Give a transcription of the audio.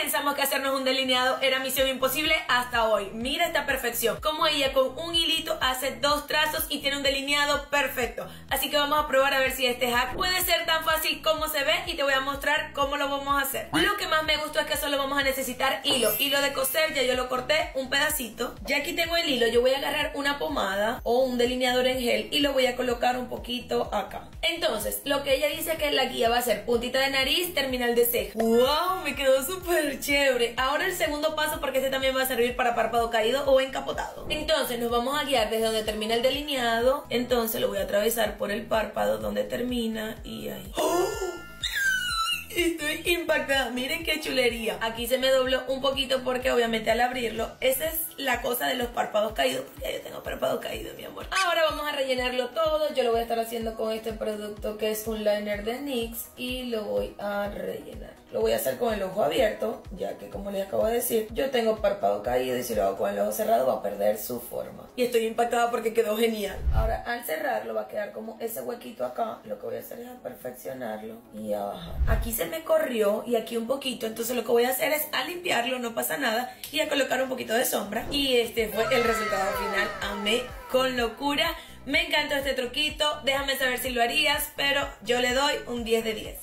Pensamos que hacernos un delineado era misión imposible hasta hoy. Mira esta perfección. Como ella con un hilito hace dos trazos y tiene un delineado perfecto. Así que vamos a probar a ver si este hack puede ser tan fácil como se ve y te voy a mostrar cómo lo vamos a hacer. Lo que más me gustó es que solo vamos a necesitar hilo. Hilo de coser, ya yo lo corté un pedacito. Ya aquí tengo el hilo, yo voy a agarrar una pomada o un delineador en gel y lo voy a colocar un poquito acá. Entonces, lo que ella dice que la guía va a ser puntita de nariz, terminal de ceja. ¡Wow! Me quedó súper chévere. Ahora el segundo paso porque este también va a servir para párpado caído o encapotado. Entonces nos vamos a guiar desde donde termina el delineado. Entonces lo voy a atravesar por el párpado donde termina y ahí. ¡Oh! Estoy impactada, miren qué chulería. Aquí se me dobló un poquito porque obviamente al abrirlo, esa es la cosa de los párpados caídos. Porque yo tengo párpados caídos, mi amor. Ahora vamos a rellenarlo todo. Yo lo voy a estar haciendo con este producto que es un liner de NYX y lo voy a rellenar. Lo voy a hacer con el ojo abierto, ya que como les acabo de decir, yo tengo párpado caído y si lo hago con el ojo cerrado va a perder su forma. Y estoy impactada porque quedó genial. Ahora al cerrarlo va a quedar como ese huequito acá. Lo que voy a hacer es perfeccionarlo y a bajar. Aquí me corrió y aquí un poquito, entonces lo que voy a hacer es a limpiarlo, no pasa nada, y a colocar un poquito de sombra. Y este fue el resultado final. Amé con locura. Me encantó este truquito, déjame saber si lo harías, pero yo le doy un 10 de 10.